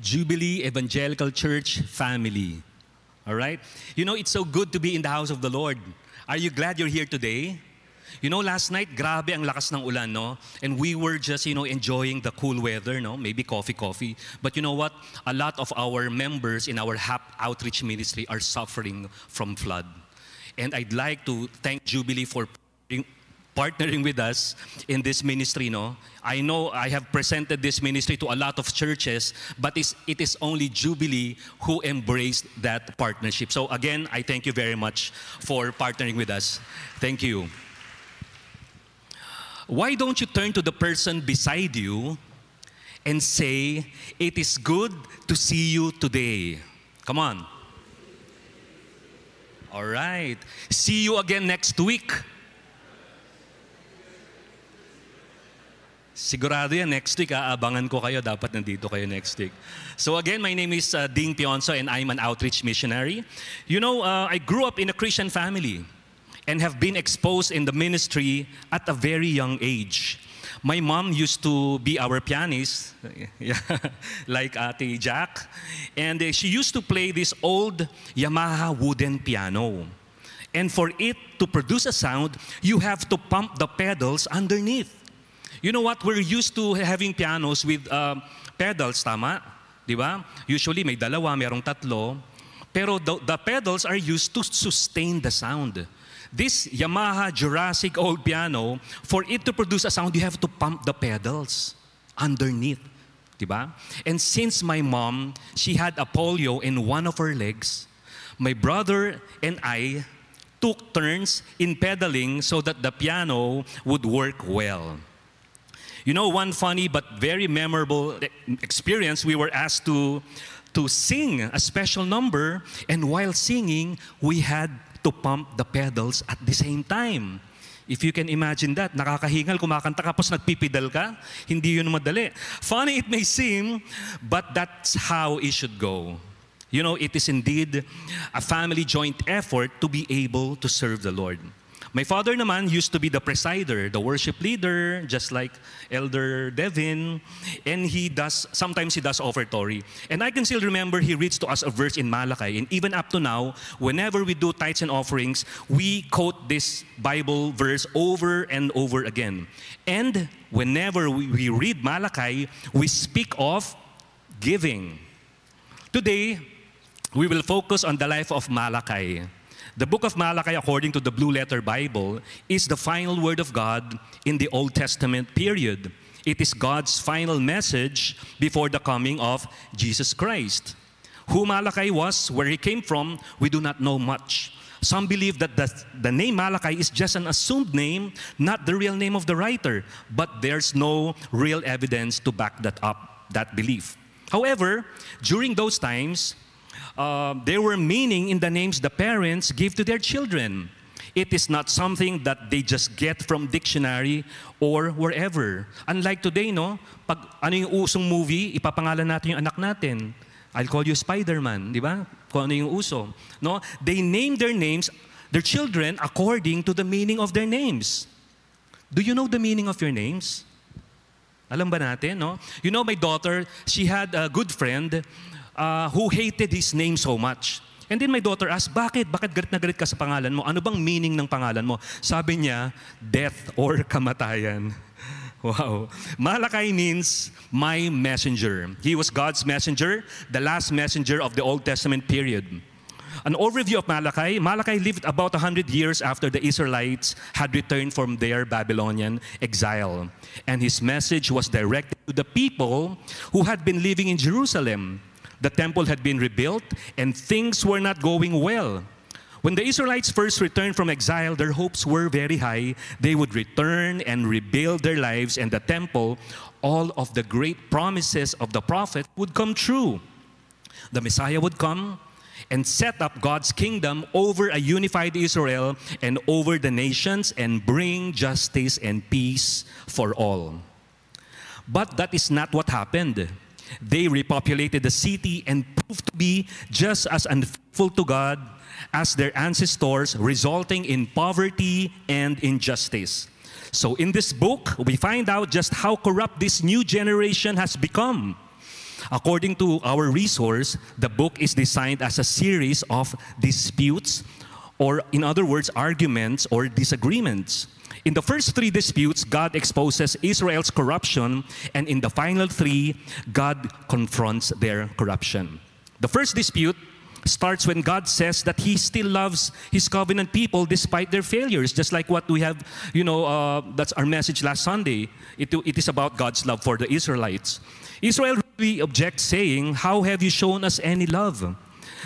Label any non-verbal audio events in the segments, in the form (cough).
Jubilee Evangelical Church family. All right? You know, it's so good to be in the house of the Lord. Are you glad you're here today? You know, last night, grabe ang lakas ng ulan, no? And we were just, you know, enjoying the cool weather, no? Maybe coffee, coffee. But you know what? A lot of our members in our HAP outreach ministry are suffering from flood. And I'd like to thank Jubilee for partnering with us in this ministry, no? I know I have presented this ministry to a lot of churches, but it is only Jubilee who embraced that partnership. So again, I thank you very much for partnering with us. Thank you. Why don't you turn to the person beside you and say, It is good to see you today? Come on. All right. See you again next week. Sigurado yan, next week, aabangan ko kayo. Dapat nandito kayo next week. So again, my name is uh, Ding Pionso and I'm an outreach missionary. You know, uh, I grew up in a Christian family and have been exposed in the ministry at a very young age. My mom used to be our pianist, (laughs) like Ate Jack, and uh, she used to play this old Yamaha wooden piano. And for it to produce a sound, you have to pump the pedals underneath. You know what? We're used to having pianos with uh, pedals, tama? Di ba? Usually may dalawa, mayroong tatlo. Pero the, the pedals are used to sustain the sound. This Yamaha Jurassic old piano, for it to produce a sound, you have to pump the pedals underneath. Diba? And since my mom, she had a polio in one of her legs, my brother and I took turns in pedaling so that the piano would work well. You know, one funny but very memorable experience, we were asked to, to sing a special number, and while singing, we had to pump the pedals at the same time. If you can imagine that, nakakahingal, kumakanta ka, tapos nagpipidal ka, hindi yun madali. Funny it may seem, but that's how it should go. You know, it is indeed a family joint effort to be able to serve the Lord. My father naman used to be the presider, the worship leader, just like Elder Devin, and he does, sometimes he does offertory. And I can still remember he reads to us a verse in Malachi, and even up to now, whenever we do tithes and offerings, we quote this Bible verse over and over again. And whenever we, we read Malachi, we speak of giving. Today, we will focus on the life of Malachi. The book of Malachi, according to the Blue Letter Bible, is the final word of God in the Old Testament period. It is God's final message before the coming of Jesus Christ. Who Malachi was, where he came from, we do not know much. Some believe that the, the name Malachi is just an assumed name, not the real name of the writer, but there's no real evidence to back that up, that belief. However, during those times, uh, there were meaning in the names the parents give to their children. It is not something that they just get from dictionary or wherever. Unlike today, no? Pag ano yung usong movie, ipapangalan natin yung anak natin. I'll call you Spider-Man, di ba? Kung ano yung uso. No? They name their names, their children, according to the meaning of their names. Do you know the meaning of your names? Alam ba natin, no? You know, my daughter, she had a good friend uh, who hated his name so much. And then my daughter asked, bakit? Bakit galit na galit ka sa pangalan mo? Ano bang meaning ng pangalan mo? Sabi niya, death or kamatayan. (laughs) Wow. Malachi means my messenger. He was God's messenger, the last messenger of the Old Testament period. An overview of Malachi Malachi lived about 100 years after the Israelites had returned from their Babylonian exile. And his message was directed to the people who had been living in Jerusalem. The temple had been rebuilt and things were not going well. When the Israelites first returned from exile, their hopes were very high. They would return and rebuild their lives and the temple. All of the great promises of the prophet would come true. The Messiah would come and set up God's kingdom over a unified Israel and over the nations and bring justice and peace for all. But that is not what happened. They repopulated the city and proved to be just as unfaithful to God as their ancestors, resulting in poverty and injustice. So, in this book, we find out just how corrupt this new generation has become. According to our resource, the book is designed as a series of disputes, or in other words, arguments or disagreements. In the first three disputes, God exposes Israel's corruption, and in the final three, God confronts their corruption. The first dispute starts when God says that He still loves His covenant people despite their failures, just like what we have, you know, uh, that's our message last Sunday. It, it is about God's love for the Israelites. Israel really objects, saying, How have you shown us any love?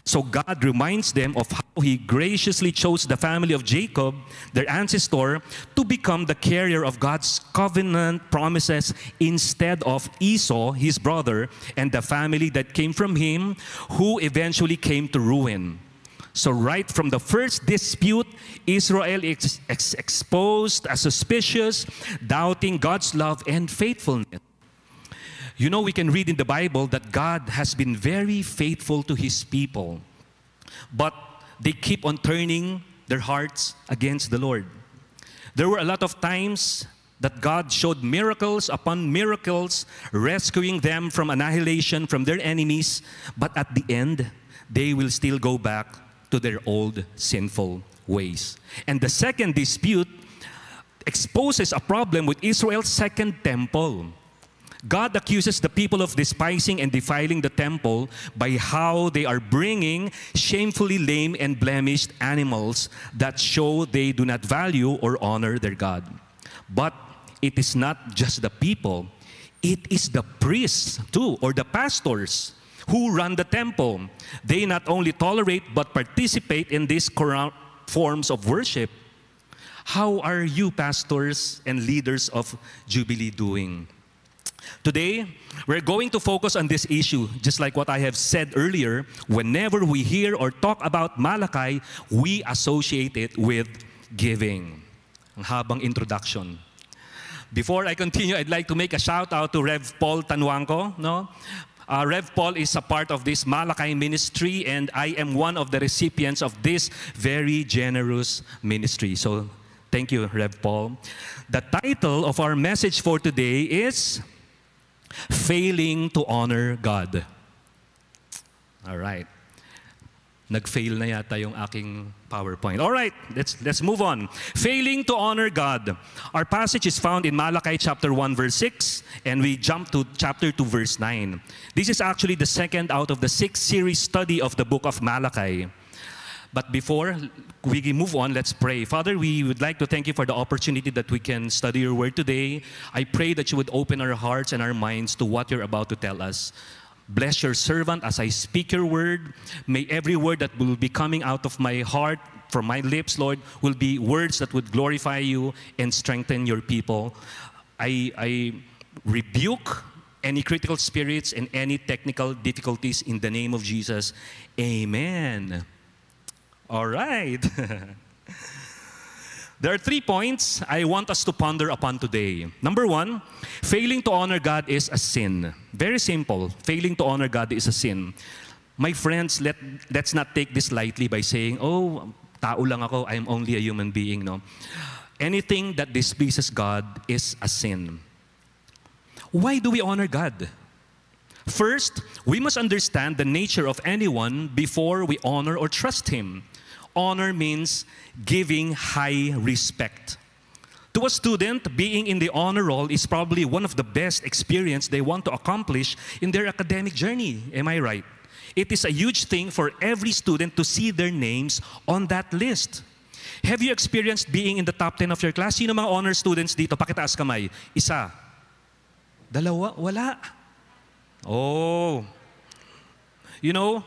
So God reminds them of how He graciously chose the family of Jacob, their ancestor, to become the carrier of God's covenant promises instead of Esau, his brother, and the family that came from him, who eventually came to ruin. So, right from the first dispute, Israel is ex- exposed as suspicious, doubting God's love and faithfulness. You know, we can read in the Bible that God has been very faithful to his people, but they keep on turning their hearts against the Lord. There were a lot of times that God showed miracles upon miracles, rescuing them from annihilation from their enemies, but at the end, they will still go back to their old sinful ways. And the second dispute exposes a problem with Israel's second temple. God accuses the people of despising and defiling the temple by how they are bringing shamefully lame and blemished animals that show they do not value or honor their God. But it is not just the people, it is the priests too, or the pastors who run the temple. They not only tolerate but participate in these corrupt forms of worship. How are you, pastors and leaders of Jubilee, doing? Today, we're going to focus on this issue, just like what I have said earlier. Whenever we hear or talk about Malachi, we associate it with giving. Ang habang introduction. Before I continue, I'd like to make a shout out to Rev Paul Tanwangko. No? Uh, Rev Paul is a part of this Malachi ministry, and I am one of the recipients of this very generous ministry. So, thank you, Rev Paul. The title of our message for today is Failing to honor God. All right. Nag-fail na yata yung aking PowerPoint. All right, let's, let's move on. Failing to honor God. Our passage is found in Malachi chapter 1 verse 6 and we jump to chapter 2 verse 9. This is actually the second out of the six series study of the book of Malachi. But before we move on, let's pray. Father, we would like to thank you for the opportunity that we can study your word today. I pray that you would open our hearts and our minds to what you're about to tell us. Bless your servant as I speak your word. May every word that will be coming out of my heart, from my lips, Lord, will be words that would glorify you and strengthen your people. I, I rebuke any critical spirits and any technical difficulties in the name of Jesus. Amen. All right. (laughs) there are three points I want us to ponder upon today. Number one, failing to honor God is a sin. Very simple. Failing to honor God is a sin. My friends, let, let's not take this lightly by saying, oh, tao lang ako, I'm only a human being. No? Anything that displeases God is a sin. Why do we honor God? First, we must understand the nature of anyone before we honor or trust him. Honor means giving high respect. To a student, being in the honor roll is probably one of the best experience they want to accomplish in their academic journey. Am I right? It is a huge thing for every student to see their names on that list. Have you experienced being in the top 10 of your class? Sino mga honor students dito? Pakitaas kamay. Isa. Dalawa? Wala. Oh. You know,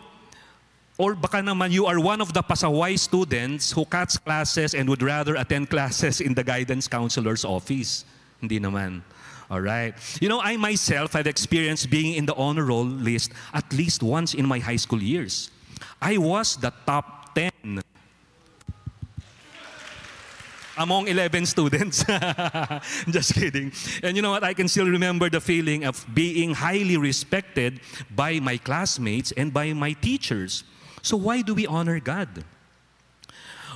or baka naman you are one of the pasaway students who cuts classes and would rather attend (laughs) classes in the guidance counselor's office. Hindi naman. All right. You know, I myself have experienced being in the honor roll list at least once in my high school years. I was the top 10 among 11 students. (laughs) Just kidding. And you know what? I can still remember the feeling of being highly respected by my classmates and by my teachers. So, why do we honor God?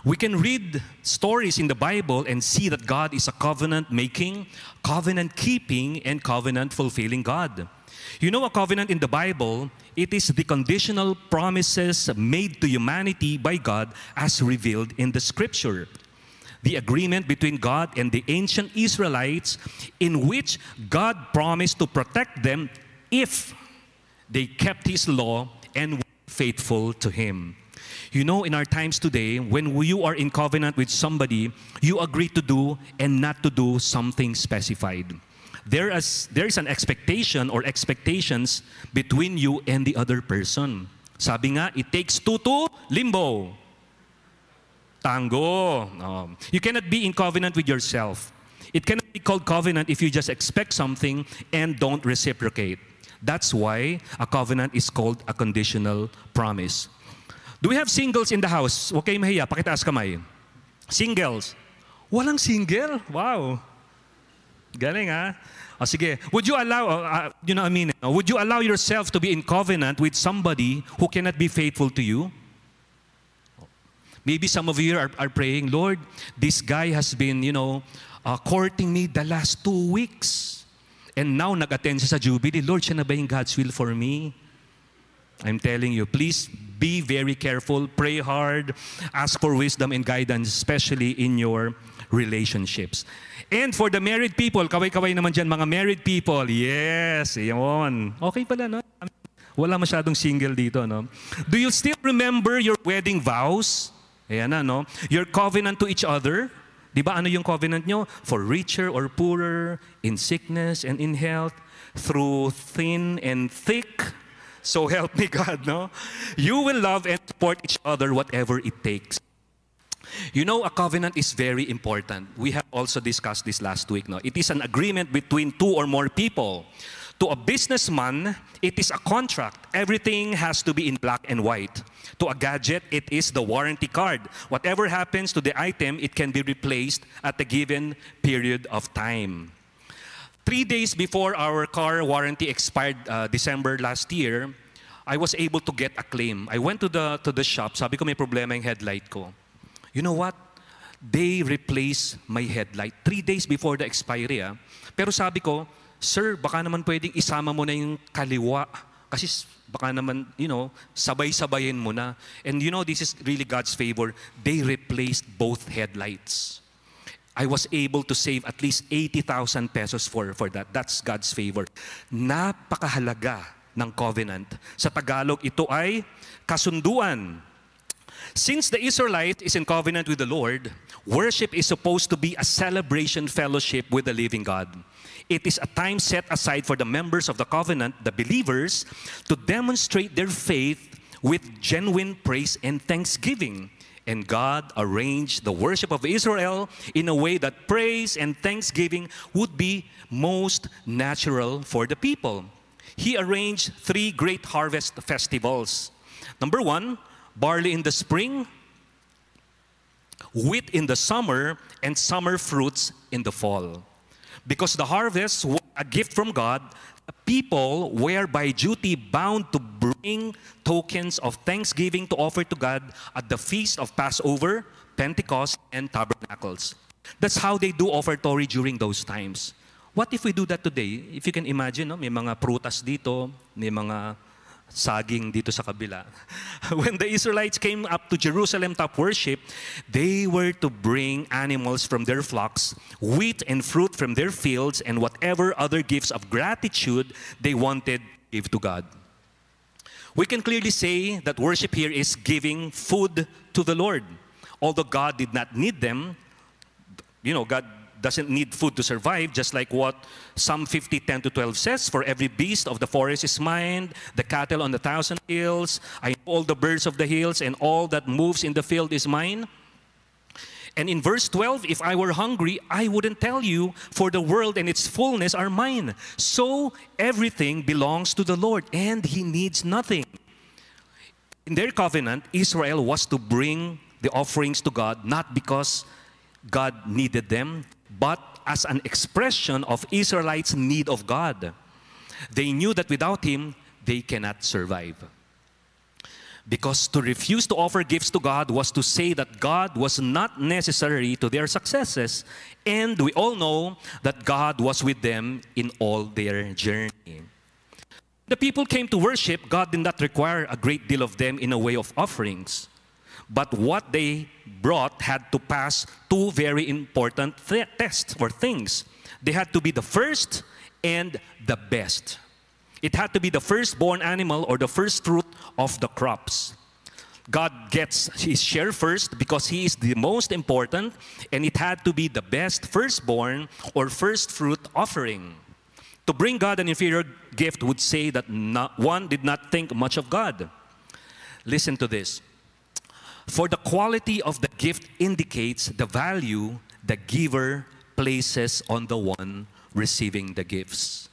We can read stories in the Bible and see that God is a covenant making, covenant keeping, and covenant fulfilling God. You know, a covenant in the Bible, it is the conditional promises made to humanity by God as revealed in the scripture. The agreement between God and the ancient Israelites, in which God promised to protect them if they kept His law and faithful to Him. You know, in our times today, when you are in covenant with somebody, you agree to do and not to do something specified there is, there is an expectation or expectations between you and the other person. Sabi nga, it takes two to limbo. Tango. Um, you cannot be in covenant with yourself. It cannot be called covenant if you just expect something and don't reciprocate. That's why a covenant is called a conditional promise. Do we have singles in the house? Huwag kayo mahiya, pakitaas kamay. Singles. Walang single? Wow. Galing ha? O sige, would you allow, uh, you know what I mean? Would you allow yourself to be in covenant with somebody who cannot be faithful to you? Maybe some of you are, are praying, Lord, this guy has been, you know, uh, courting me the last two weeks. And now nag-attend siya sa Jubilee. Lord, siya na ba yung God's will for me? I'm telling you, please be very careful, pray hard, ask for wisdom and guidance, especially in your relationships. And for the married people, kaway-kaway naman dyan, mga married people, yes, yun. Okay pala, no? Wala masyadong single dito, no? Do you still remember your wedding vows? Ayan na, no? Your covenant to each other? Di ba ano yung covenant nyo? For richer or poorer, in sickness and in health, through thin and thick, so help me God, no? You will love and support each other whatever it takes. You know, a covenant is very important. We have also discussed this last week. No? It is an agreement between two or more people. To a businessman, it is a contract. Everything has to be in black and white. To a gadget, it is the warranty card. Whatever happens to the item, it can be replaced at a given period of time. Three days before our car warranty expired uh, December last year, I was able to get a claim. I went to the, to the shop, sabi ko may problema yung headlight ko. You know what? They replaced my headlight three days before the expiry. Ah. Pero sabi ko, Sir, baka naman pwedeng isama mo na yung kaliwa. Kasi baka naman, you know, sabay-sabayin mo na. And you know, this is really God's favor. They replaced both headlights. I was able to save at least 80,000 pesos for, for that. That's God's favor. Napakahalaga ng covenant. Sa Tagalog, ito ay kasunduan Since the Israelite is in covenant with the Lord, worship is supposed to be a celebration fellowship with the living God. It is a time set aside for the members of the covenant, the believers, to demonstrate their faith with genuine praise and thanksgiving. And God arranged the worship of Israel in a way that praise and thanksgiving would be most natural for the people. He arranged three great harvest festivals. Number one, barley in the spring, wheat in the summer, and summer fruits in the fall. Because the harvest was a gift from God, the people were by duty bound to bring tokens of thanksgiving to offer to God at the feast of Passover, Pentecost, and Tabernacles. That's how they do offertory during those times. What if we do that today? If you can imagine, no? may mga prutas dito, may mga saging dito sa kabila. (laughs) When the Israelites came up to Jerusalem to worship, they were to bring animals from their flocks, wheat and fruit from their fields, and whatever other gifts of gratitude they wanted to give to God. We can clearly say that worship here is giving food to the Lord. Although God did not need them, you know, God doesn't need food to survive, just like what Psalm 50, 10 to 12 says, For every beast of the forest is mine, the cattle on the thousand hills, I know all the birds of the hills, and all that moves in the field is mine. And in verse 12, if I were hungry, I wouldn't tell you, for the world and its fullness are mine. So everything belongs to the Lord, and He needs nothing. In their covenant, Israel was to bring the offerings to God, not because God needed them, but as an expression of Israelites' need of God. They knew that without Him, they cannot survive. Because to refuse to offer gifts to God was to say that God was not necessary to their successes, and we all know that God was with them in all their journey. The people came to worship, God did not require a great deal of them in a way of offerings. But what they brought had to pass two very important th- tests or things. They had to be the first and the best. It had to be the firstborn animal or the first fruit of the crops. God gets his share first because he is the most important, and it had to be the best firstborn or first fruit offering. To bring God an inferior gift would say that not, one did not think much of God. Listen to this. For the quality of the gift indicates the value the giver places on the one receiving the gifts.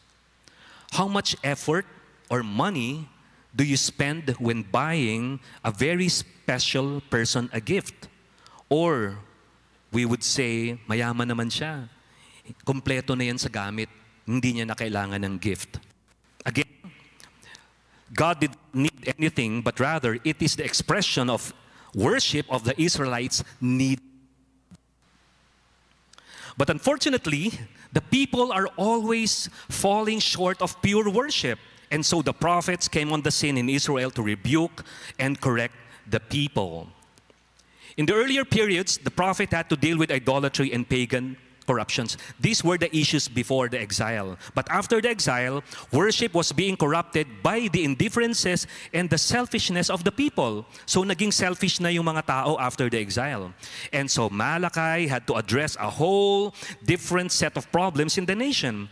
How much effort or money do you spend when buying a very special person a gift? Or we would say, mayaman naman siya. Kompleto na yan sa gamit. Hindi niya na kailangan ng gift. Again, God did need anything, but rather it is the expression of worship of the Israelites need. But unfortunately, the people are always falling short of pure worship. And so the prophets came on the scene in Israel to rebuke and correct the people. In the earlier periods, the prophet had to deal with idolatry and pagan corruptions. These were the issues before the exile. But after the exile, worship was being corrupted by the indifferences and the selfishness of the people. So naging selfish na yung mga tao after the exile. And so Malachi had to address a whole different set of problems in the nation.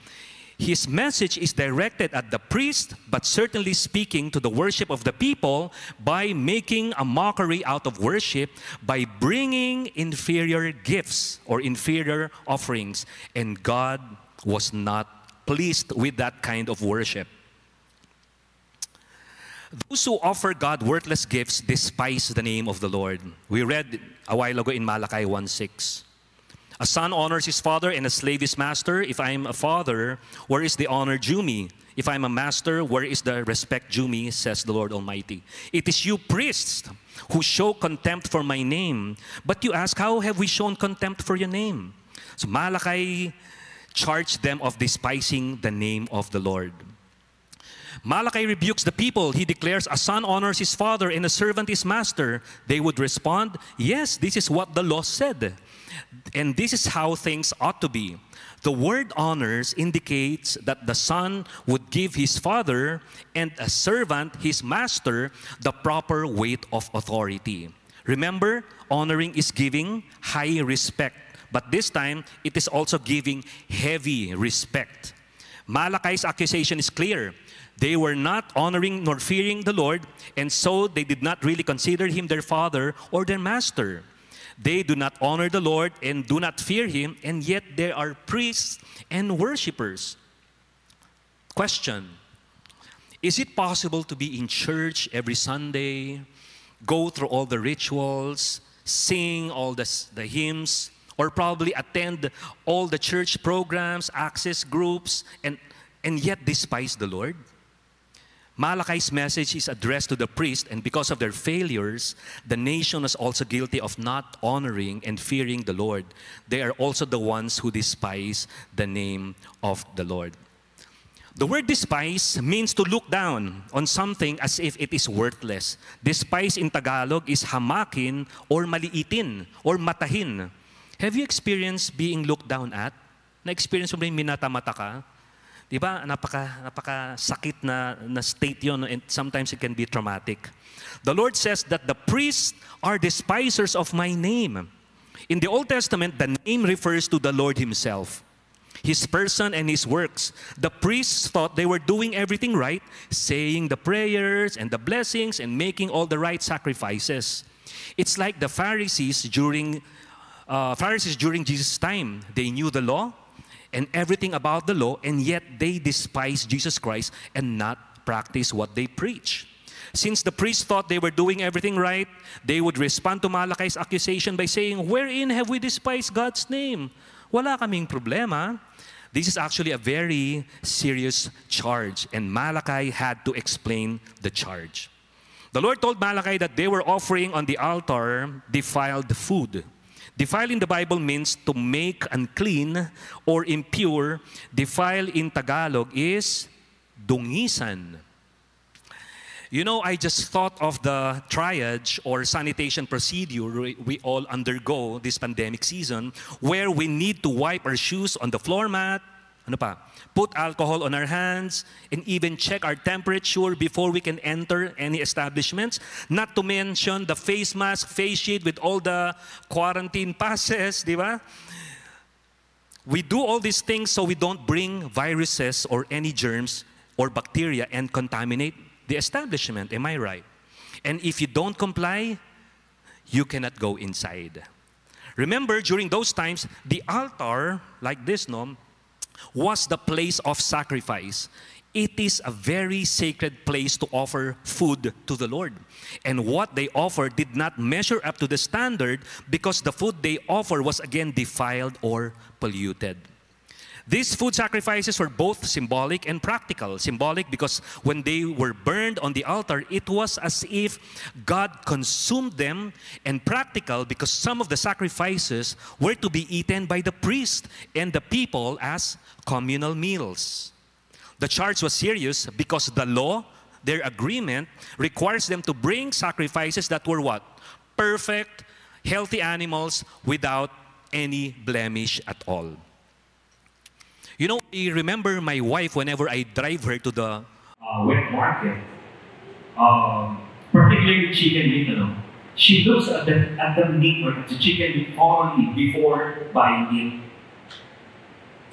His message is directed at the priest, but certainly speaking to the worship of the people by making a mockery out of worship by bringing inferior gifts or inferior offerings. And God was not pleased with that kind of worship. Those who offer God worthless gifts despise the name of the Lord. We read a while ago in Malachi 1 6. A son honors his father and a slave his master. If I am a father, where is the honor due me? If I am a master, where is the respect due me? Says the Lord Almighty. It is you priests who show contempt for my name. But you ask, how have we shown contempt for your name? So Malachi charged them of despising the name of the Lord. Malachi rebukes the people. He declares, A son honors his father and a servant his master. They would respond, Yes, this is what the law said. And this is how things ought to be. The word honors indicates that the son would give his father and a servant, his master, the proper weight of authority. Remember, honoring is giving high respect, but this time it is also giving heavy respect. Malachi's accusation is clear. They were not honoring nor fearing the Lord, and so they did not really consider him their father or their master. They do not honor the Lord and do not fear Him, and yet they are priests and worshippers. Question Is it possible to be in church every Sunday, go through all the rituals, sing all the, the hymns, or probably attend all the church programs, access groups, and, and yet despise the Lord? Malachi's message is addressed to the priest, and because of their failures, the nation was also guilty of not honoring and fearing the Lord. They are also the ones who despise the name of the Lord. The word despise means to look down on something as if it is worthless. Despise in Tagalog is hamakin or maliitin or matahin. Have you experienced being looked down at? Na-experience mo ba yung minatamata ka? Di ba? Napaka, napaka sakit na, na state yon and sometimes it can be traumatic. The Lord says that the priests are despisers of my name. In the Old Testament, the name refers to the Lord Himself, His person and His works. The priests thought they were doing everything right, saying the prayers and the blessings and making all the right sacrifices. It's like the Pharisees during uh, Pharisees during Jesus' time. They knew the law, and everything about the law, and yet they despise Jesus Christ and not practice what they preach. Since the priests thought they were doing everything right, they would respond to Malachi's accusation by saying, Wherein have we despised God's name? Wala kaming problema. This is actually a very serious charge, and Malachi had to explain the charge. The Lord told Malachi that they were offering on the altar defiled food. Defile in the Bible means to make unclean or impure. Defile in Tagalog is dungisan. You know, I just thought of the triage or sanitation procedure we- all undergo this pandemic season where we need to wipe our shoes on the floor mat, ano pa, put alcohol on our hands, and even check our temperature before we can enter any establishments. Not to mention the face mask, face sheet with all the quarantine passes, di ba? We do all these things so we don't bring viruses or any germs or bacteria and contaminate the establishment. Am I right? And if you don't comply, you cannot go inside. Remember, during those times, the altar, like this, no, was the place of sacrifice. It is a very sacred place to offer food to the Lord. And what they offered did not measure up to the standard because the food they offered was again defiled or polluted. These food sacrifices were both symbolic and practical. Symbolic because when they were burned on the altar, it was as if God consumed them, and practical because some of the sacrifices were to be eaten by the priest and the people as communal meals. The charge was serious because the law, their agreement, requires them to bring sacrifices that were what? Perfect, healthy animals without any blemish at all. You know, I remember my wife whenever I drive her to the uh, wet market, um, particularly chicken meat, you know, she looks at the, at the meat or the chicken meat thoroughly before buying it.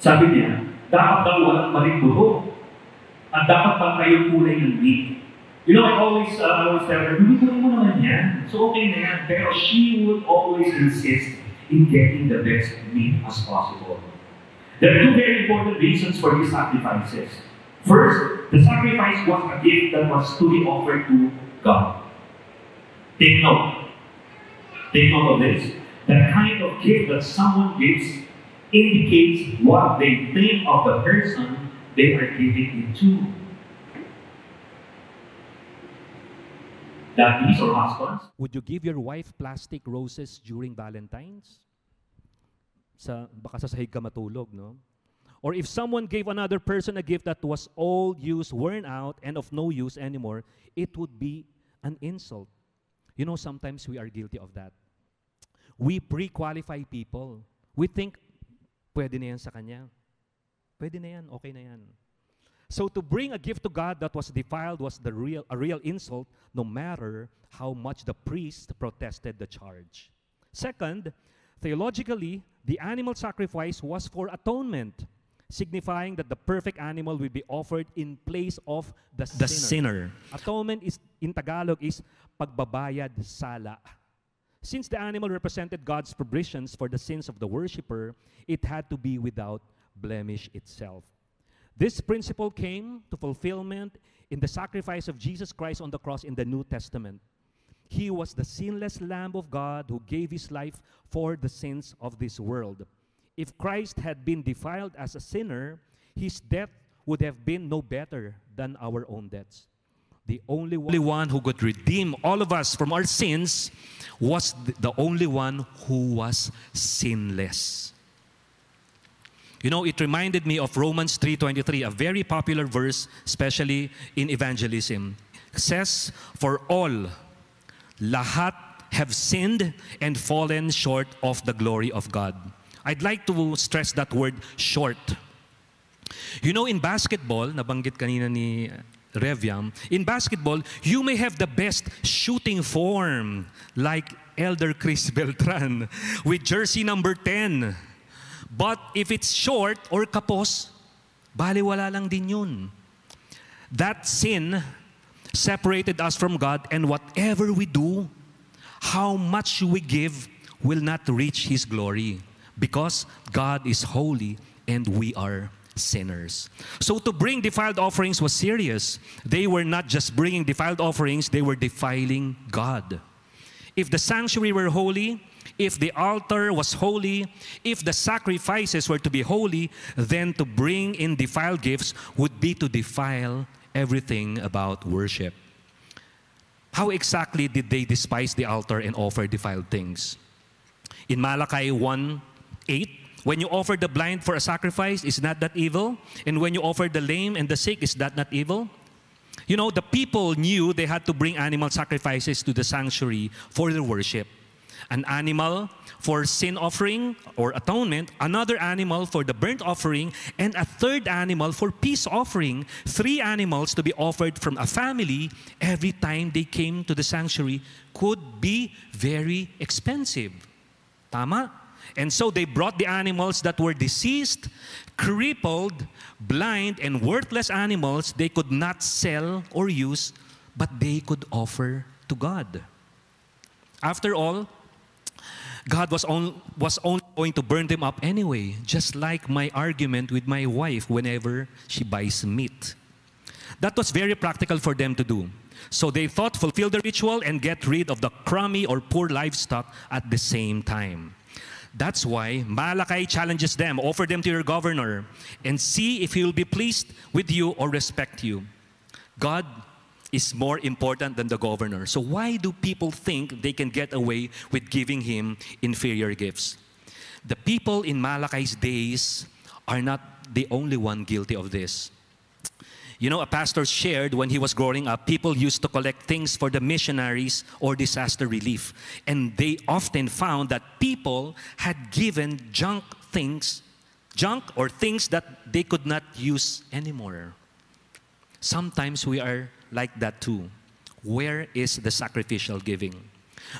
Sabi niya, dapat daw walang maling buto. At dapat pantay yung kulay ng meat. You know, I always, uh, I always tell her, bibigyan mo naman yan. So okay na yan. Pero she would always insist in getting the best meat as possible. There are two very important reasons for these sacrifices. First, the sacrifice was a gift that was to be offered to God. Take note. Take note of this. The kind of gift that someone gives indicates what they think of the person they are giving it to. Daddies or husbands, Would you give your wife plastic roses during Valentine's? Sa, baka sa sahig ka matulog, no? Or if someone gave another person a gift that was old, used, worn out, and of no use anymore, it would be an insult. You know, sometimes we are guilty of that. We pre-qualify people. We think, pwede na yan sa kanya. Pwede na yan, okay na yan. So to bring a gift to God that was defiled was the real, a real insult, no matter how much the priest protested the charge. Second, theologically, the animal sacrifice was for atonement, signifying that the perfect animal will be offered in place of the, The sinner. sinner. Atonement is in Tagalog is pagbabayad sala. Since the animal represented God's provisions for the sins of the worshiper, it had to be without blemish itself. This principle came to fulfillment in the sacrifice of Jesus Christ on the cross in the New Testament. He was the sinless Lamb of God who gave his life for the sins of this world. If Christ had been defiled as a sinner, his death would have been no better than our own deaths. The only one, who could redeem all of us from our sins was the only one who was sinless. You know, it reminded me of Romans 3:23, a very popular verse, especially in evangelism. It says, "For all, lahat have sinned and fallen short of the glory of God." I'd like to stress that word short. You know, in basketball, nabanggit kanina ni uh, Reviam, in basketball, you may have the best shooting form, like Elder Chris (laughs) Beltran, with jersey number 10. But if it's short or kapos, baliwala lang din yun. That sin separated us from God, and whatever we do, how much we give, will not reach His glory because God is holy and we are sinners. So to bring defiled offerings was serious. They were not just bringing defiled offerings, they were defiling God. If the sanctuary were holy, if the altar was holy, if the sacrifices were to be holy, then to bring in defiled gifts would be to defile everything about worship. How exactly did they despise the altar and offer defiled things? In Malachi 1 8, when you offer the blind for a sacrifice, is not that evil? And when you offer the lame and the sick, is that not evil? You know, the people knew they had to bring animal sacrifices to the sanctuary for their worship. An animal for sin offering or atonement, another animal for the burnt offering, and a third animal for peace offering. Three animals to be offered from a family every time they came to the sanctuary could be very expensive. Tama? And so they brought the animals that were deceased, crippled, blind, and worthless animals they could not sell or use, but they could offer to God. After all, God was, on, was only going to burn them up anyway, just like my argument with my wife whenever she buys meat. That was very practical for them to do. So they thought fulfill the ritual and get rid of the crummy or poor livestock at the same time. That's why Malachi challenges them, offer them to your governor, and see if he will be pleased with you or respect you. God is more important than the governor. So why do people think they can get away with giving him inferior gifts? The people in Malachi's days are not the only one guilty of this. You know, a pastor shared when he was growing up, people used to collect things for the missionaries or disaster relief. And they often found that people had given junk things, junk or things that they could not use anymore. Sometimes we are like that too. Where is the sacrificial giving?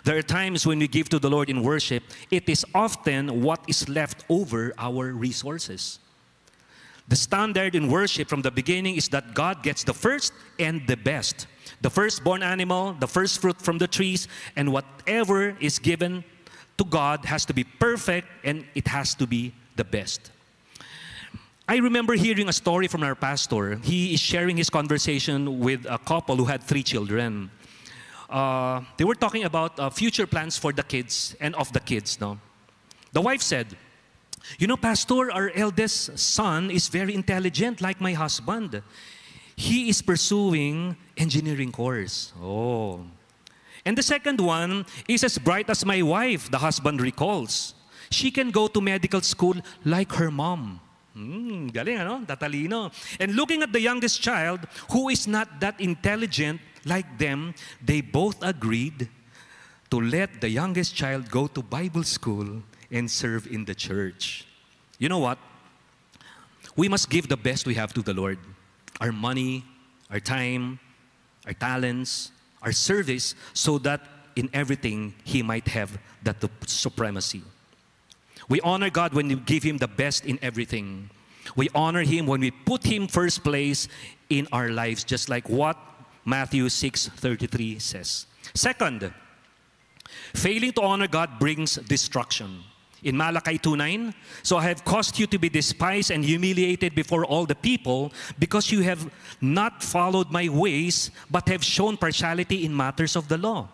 There are times when we give to the Lord in worship, it is often what is left over our resources. The standard in worship from the beginning is that God gets the first and the best. The firstborn animal, the first fruit from the trees, and whatever is given to God has to be perfect and it has to be the best. I remember hearing a story from our pastor. He is sharing his conversation with a couple who had three children. Uh, they were talking about uh, future plans for the kids and of the kids. No, the wife said, you know, Pastor, our eldest son is very intelligent, like my husband. He is pursuing engineering course. Oh. And the second one is as bright as my wife, the husband recalls. She can go to medical school like her mom. Hmm, galing ano? Tatalino. And looking at the youngest child, who is not that intelligent like them, they both agreed to let the youngest child go to Bible school and serve in the church. You know what? We must give the best we have to the Lord our money, our time, our talents, our service, so that in everything He might have that supremacy. We honor God when we give Him the best in everything. We honor Him when we put Him first place in our lives, just like what Matthew 6:33 says. Second, failing to honor God brings destruction in Malachi 2:9, so I have caused you to be despised and humiliated before all the people because you have not followed my ways but have shown partiality in matters of the law.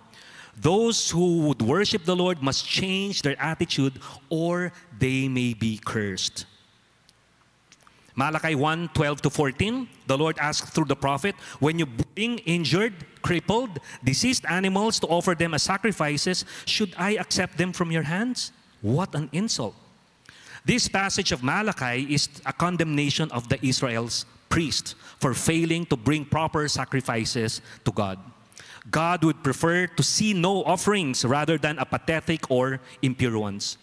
Those who would worship the Lord must change their attitude or they may be cursed. Malachi 1 12 to 14, the Lord asked through the prophet, When you bring injured, crippled, deceased animals to offer them as sacrifices, should I accept them from your hands? What an insult. This passage of Malachi is a condemnation of the Israel's priest for failing to bring proper sacrifices to God. God would prefer to see no offerings rather than apathetic or impure ones.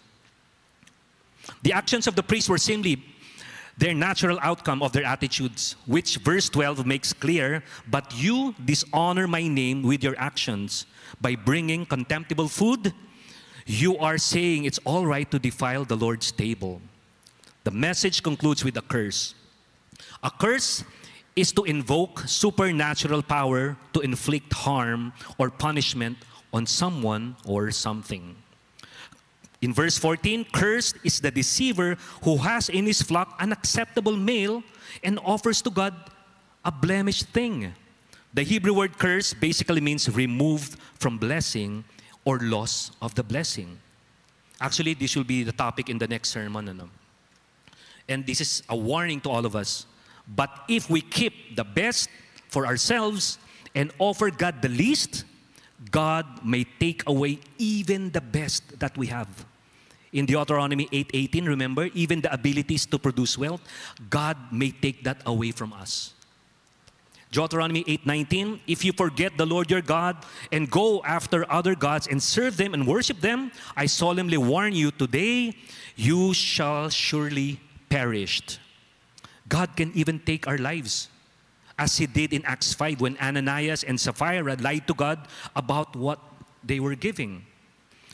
The actions of the priests were simply their natural outcome of their attitudes, which verse 12 makes clear. But you dishonor my name with your actions by bringing contemptible food you are saying it's all right to defile the Lord's table. The message concludes with a curse. A curse is to invoke supernatural power to inflict harm or punishment on someone or something. In verse 14, cursed is the deceiver who has in his flock an acceptable male and offers to God a blemished thing. The Hebrew word curse basically means removed from blessing or loss of the blessing. Actually, this will be the topic in the next sermon. And this is a warning to all of us. But if we keep the best for ourselves and offer God the least, God may take away even the best that we have. In Deuteronomy 8:18, remember, even the abilities to produce wealth, God may take that away from us. Deuteronomy 8:19, if you forget the Lord your God and go after other gods and serve them and worship them, I solemnly warn you today, you shall surely perish. God can even take our lives as he did in Acts 5 when Ananias and Sapphira lied to God about what they were giving.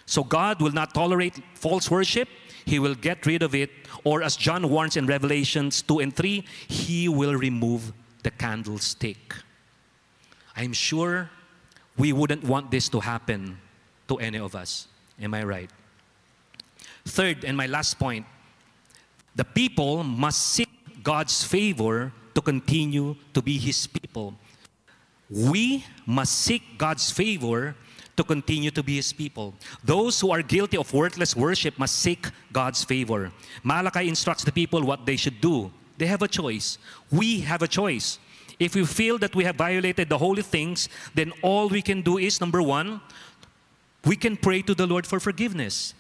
So God will not tolerate false worship. He will get rid of it. Or as John warns in Revelations 2 and 3, he will remove the candlestick. I'm sure we wouldn't want this to happen to any of us. Am I right? Third, and my last point the people must seek God's favor to continue to be His people. We must seek God's favor to continue to be His people. Those who are guilty of worthless worship must seek God's favor. Malachi instructs the people what they should do. They have a choice. We have a choice. If we feel that we have violated the holy things, then all we can do is number one, we can pray to the Lord for forgiveness.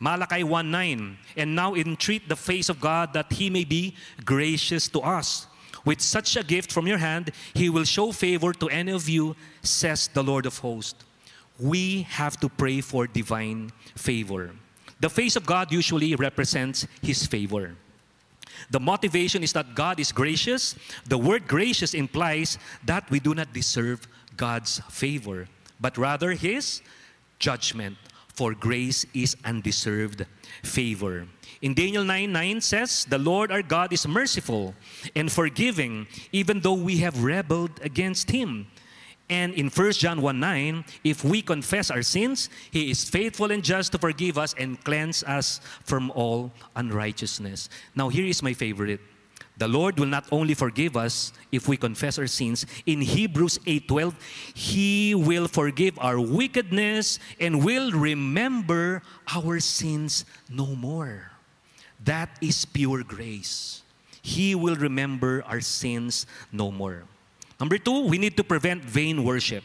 Malachi 1:9, and now entreat the face of God that he may be gracious to us. With such a gift from your hand, he will show favor to any of you, says the Lord of hosts. We have to pray for divine favor. The face of God usually represents his favor. The motivation is that God is gracious. The word gracious implies that we do not deserve God's favor, but rather His judgment. For grace is undeserved favor. In Daniel 9 9 says, The Lord our God is merciful and forgiving, even though we have rebelled against Him. And in 1 John 1 9, if we confess our sins, He is faithful and just to forgive us and cleanse us from all unrighteousness. Now, here is my favorite. The Lord will not only forgive us if we confess our sins. In Hebrews 8:12, He will forgive our wickedness and will remember our sins no more. That is pure grace. He will remember our sins no more. Number two, we need to prevent vain worship.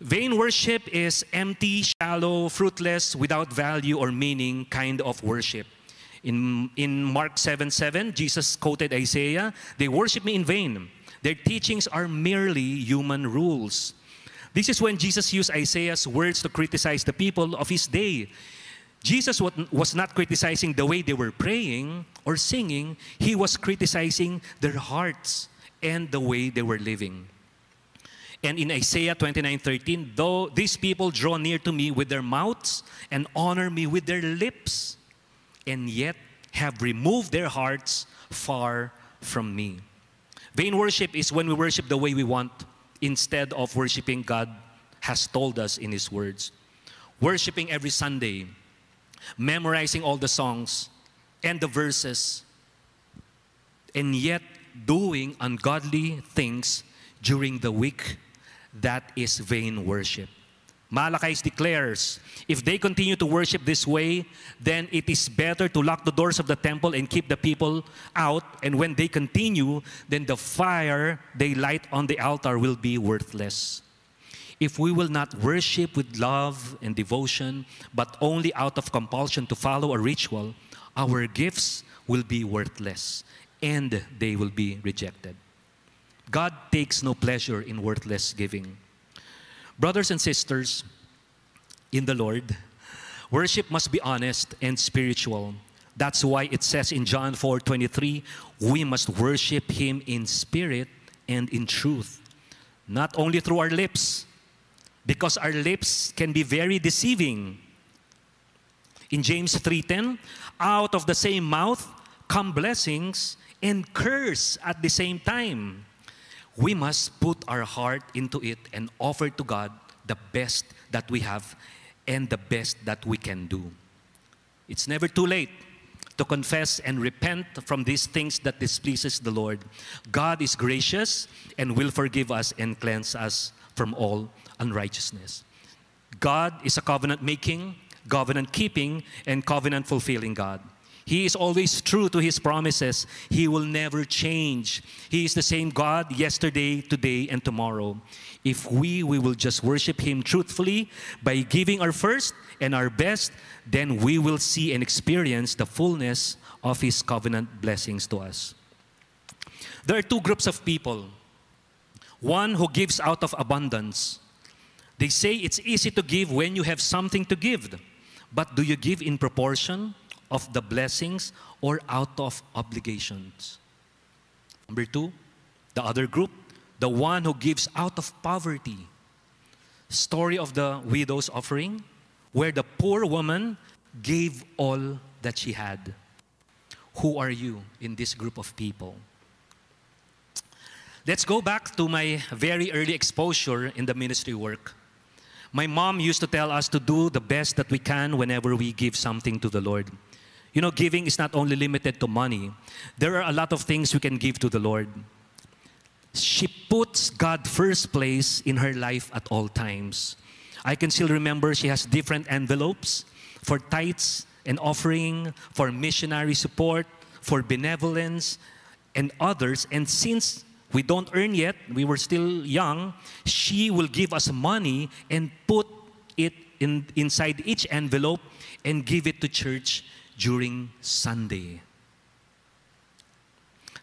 Vain worship is empty, shallow, fruitless, without value or meaning kind of worship. In, in Mark 7 7, Jesus quoted Isaiah, They worship me in vain. Their teachings are merely human rules. This is when Jesus used Isaiah's words to criticize the people of his day. Jesus was not criticizing the way they were praying or singing, he was criticizing their hearts and the way they were living. And in Isaiah 29:13, though these people draw near to me with their mouths and honor me with their lips, and yet have removed their hearts far from me. Vain worship is when we worship the way we want instead of worshiping God has told us in His words. Worshiping every Sunday, memorizing all the songs and the verses, and yet doing ungodly things during the week, that is vain worship. Malachi declares, if they continue to worship this way, then it is better to lock the doors of the temple and keep the people out. And when they continue, then the fire they light on the altar will be worthless. If we will not worship with love and devotion, but only out of compulsion to follow a ritual, our gifts will be worthless and they will be rejected. God takes no pleasure in worthless giving. Brothers and sisters in the Lord, worship must be honest and spiritual. That's why it says in John 4 23, we must worship Him in spirit and in truth, not only through our lips, because our lips can be very deceiving. In James 3:10, out of the same mouth come blessings and curse at the same time. We must put our heart into it and offer to God the best that we have and the best that we can do. It's never too late to confess and repent from these things that displeases the Lord. God is gracious and will forgive us and cleanse us from all unrighteousness. God is a covenant making, covenant keeping, and covenant fulfilling God. He is always true to His promises. He will never change. He is the same God yesterday, today, and tomorrow. If we, we will just worship Him truthfully by giving our first and our best, then we will see and experience the fullness of His covenant blessings to us. There are two groups of people one who gives out of abundance. They say it's easy to give when you have something to give, but do you give in proportion of the blessings or out of obligations? Number two, the other group, the one who gives out of poverty. Story of the widow's offering, where the poor woman gave all that she had. Who are you in this group of people? Let's go back to my very early exposure in the ministry work. My mom used to tell us to do the best that we can whenever we give something to the Lord. You know, giving is not only limited to money, there are a lot of things we can give to the Lord. She puts God first place in her life at all times. I can still remember she has different envelopes for tithes and offering, for missionary support, for benevolence, and others. And since we don't earn yet, we were still young, she will give us money and put it in, inside each envelope and give it to church during Sunday.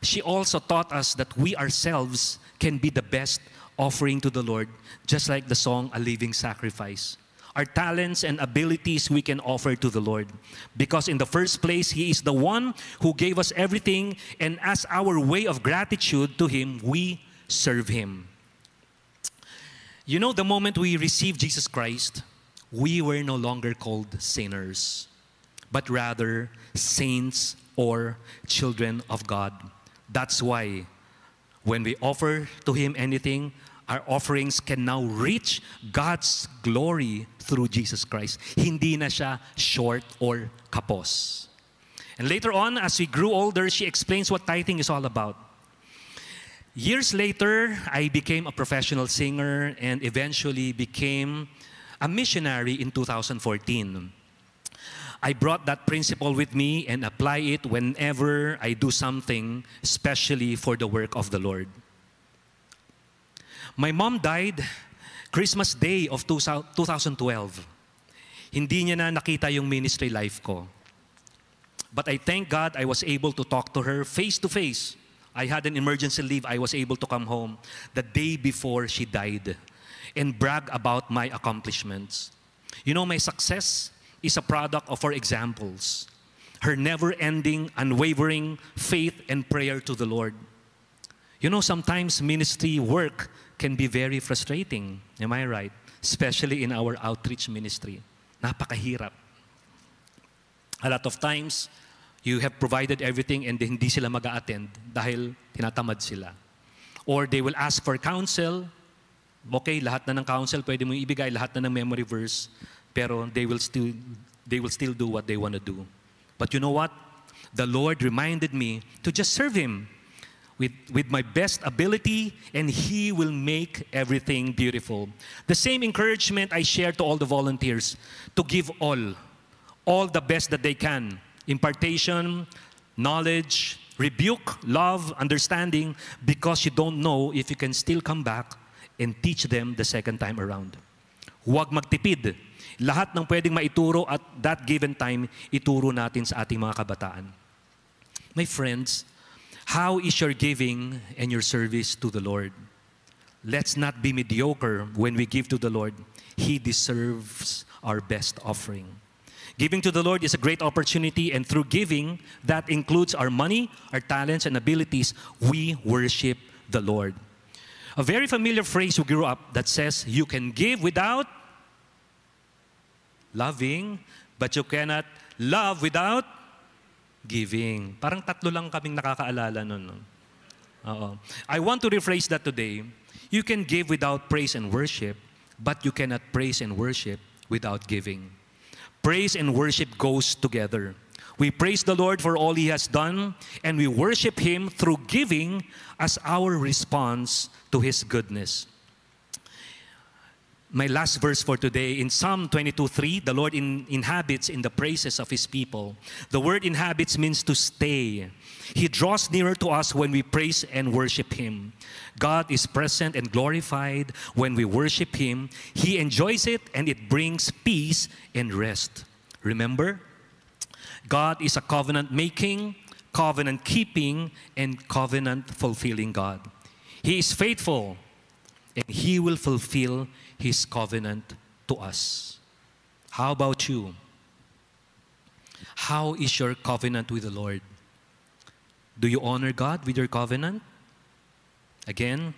She also taught us that we ourselves can be the best offering to the Lord, just like the song A Living Sacrifice. Our talents and abilities we can offer to the Lord. Because in the first place, He is the one who gave us everything, and as our way of gratitude to Him, we serve Him. You know, the moment we received Jesus Christ, we were no longer called sinners, but rather saints or children of God. That's why when we offer to Him anything, our offerings can now reach God's glory through Jesus Christ. Hindi na siya short or kapos. And later on, as we grew older, she explains what tithing is all about. Years later, I became a professional singer and eventually became a missionary in 2014. I brought that principle with me and apply it whenever I do something, especially for the work of the Lord. My mom died Christmas Day of 2012. Hindi niya na nakita yung ministry life ko. But I thank God I was able to talk to her face to face. I had an emergency leave. I was able to come home the day before she died and brag about my accomplishments. You know, my success is a product of her examples, her never ending, unwavering faith and prayer to the Lord. You know, sometimes ministry work can be very frustrating. Am I right? Especially in our outreach ministry. Napakahirap. A lot of times, you have provided everything and hindi sila mag attend dahil tinatamad sila. Or they will ask for counsel. Okay, lahat na ng counsel pwede mo ibigay, lahat na ng memory verse. Pero they will still they will still do what they want to do. But you know what? The Lord reminded me to just serve him with, with my best ability, and He will make everything beautiful. The same encouragement I share to all the volunteers to give all, all the best that they can impartation, knowledge, rebuke, love, understanding, because you don't know if you can still come back and teach them the second time around. Huwag magtipid. Lahat ng pwedeng maituro at that given time, ituro natin sa ating mga kabataan. My friends, how is your giving and your service to the Lord? Let's not be mediocre when we give to the Lord. He deserves our best offering. Giving to the Lord is a great opportunity, and through giving, that includes our money, our talents, and abilities, we worship the Lord. A very familiar phrase we grew up that says, You can give without loving, but you cannot love without giving. Parang tatlo lang kaming nakakaalala nun. Oo. I want to rephrase that today. You can give without praise and worship, but you cannot praise and worship without giving. Praise and worship goes together. We praise the Lord for all He has done, and we worship Him through giving as our response to His goodness my last verse for today in Psalm 22:3, the Lord in, inhabits in the praises of his people. The word inhabits means to stay. He draws nearer to us when we praise and worship him. God is present and glorified when we worship him. He enjoys it and it brings peace and rest. Remember, God is a covenant making, covenant keeping, and covenant fulfilling God. He is faithful and He will fulfill His covenant to us. How about you? How is your covenant with the Lord? Do you honor God with your covenant? Again,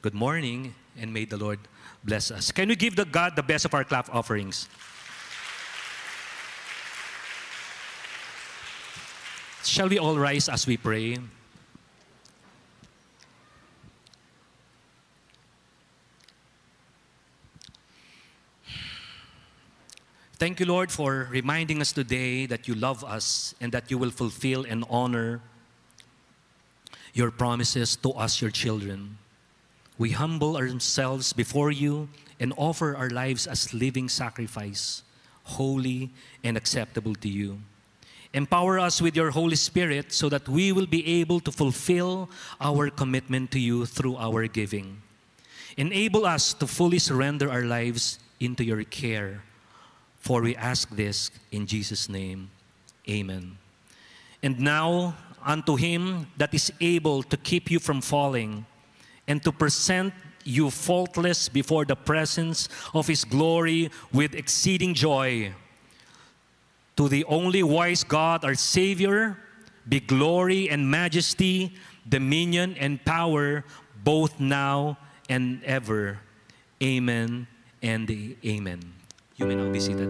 good morning, and may the Lord bless us. Can we give the God the best of our clap offerings? Shall we all rise as we pray? Thank you, Lord, for reminding us today that you love us and that you will fulfill and honor your promises to us, your children. We humble ourselves before you and offer our lives as living sacrifice, holy and acceptable to you. Empower us with your Holy Spirit so that we will be able to fulfill our commitment to you through our giving. Enable us to fully surrender our lives into your care. For we ask this in Jesus' name. Amen. And now, unto him that is able to keep you from falling and to present you faultless before the presence of his glory with exceeding joy. To the only wise God, our Savior, be glory and majesty, dominion and power, both now and ever. Amen and amen. you may now be seated.